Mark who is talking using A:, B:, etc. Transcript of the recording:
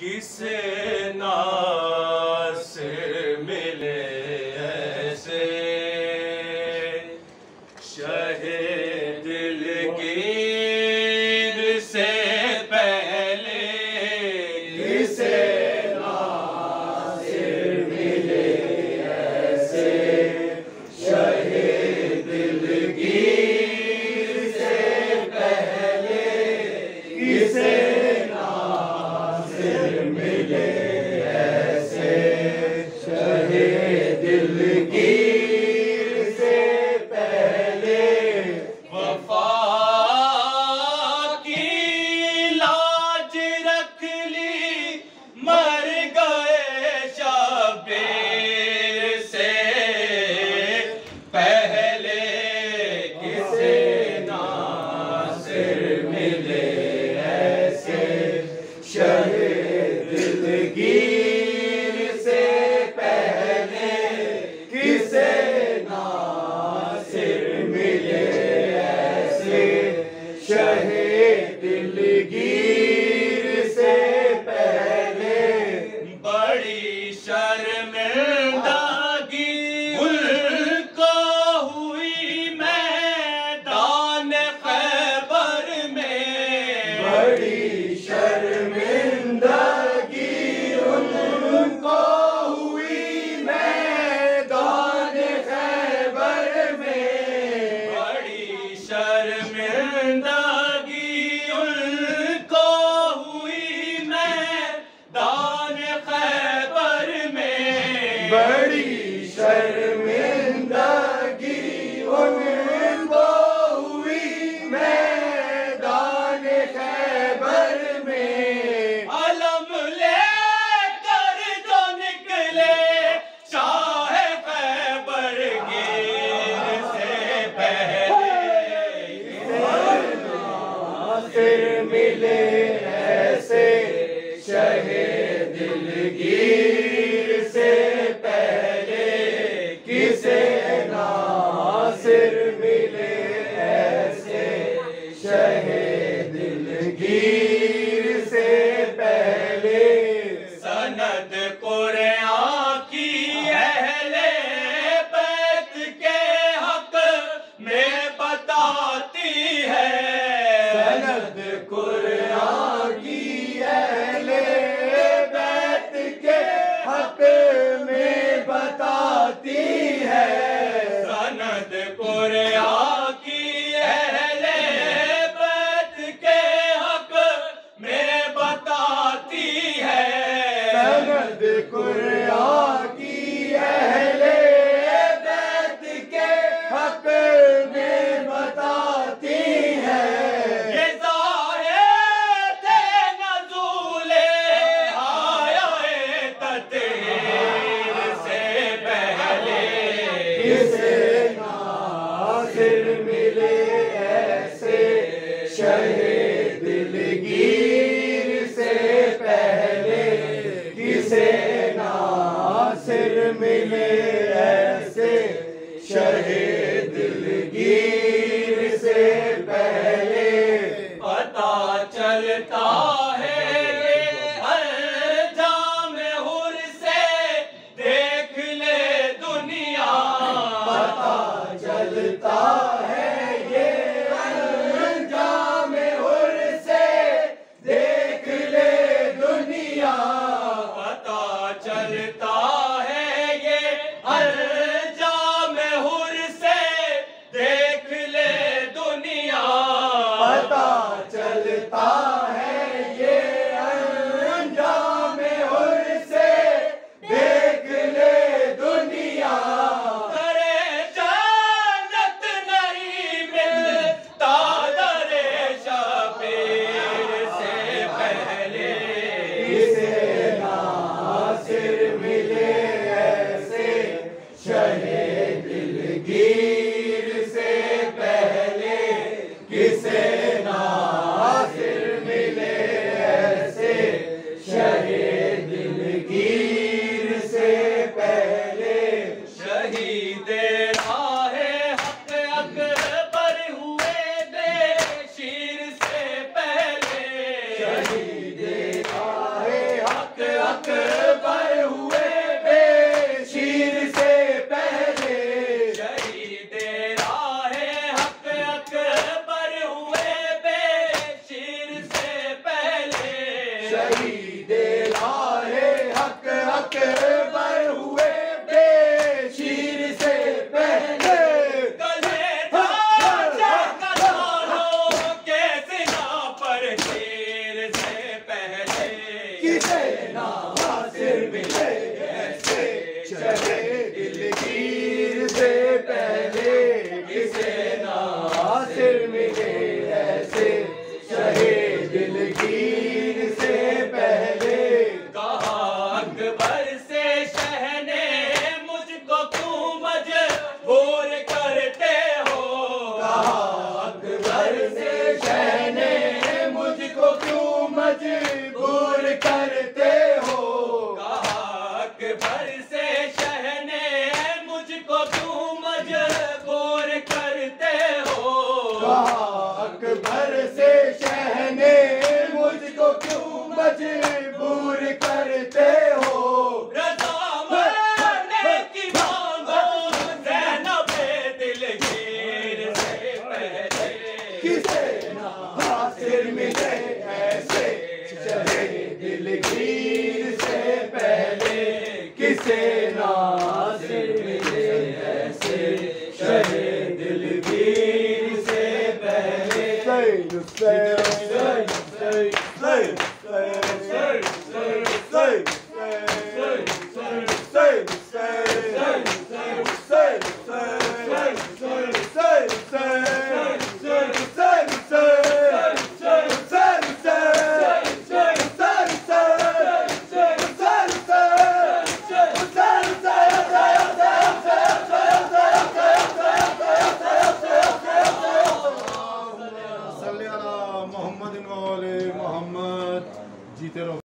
A: किसे ना से मिले बड़ी शरण शहे दिलगीर से पहले किसे नासिर मिले ऐसे? शहे दिलगीर से पहले पता चलता है चलता अकबर हुए बेशीर से पहले शहीद राहे हक अकबर हुए बेशीर से पहले। मजबूर करते हो। से पहले। किसे ना हासिल मिले ऐसे? चले से पहले। किसे ना हासिल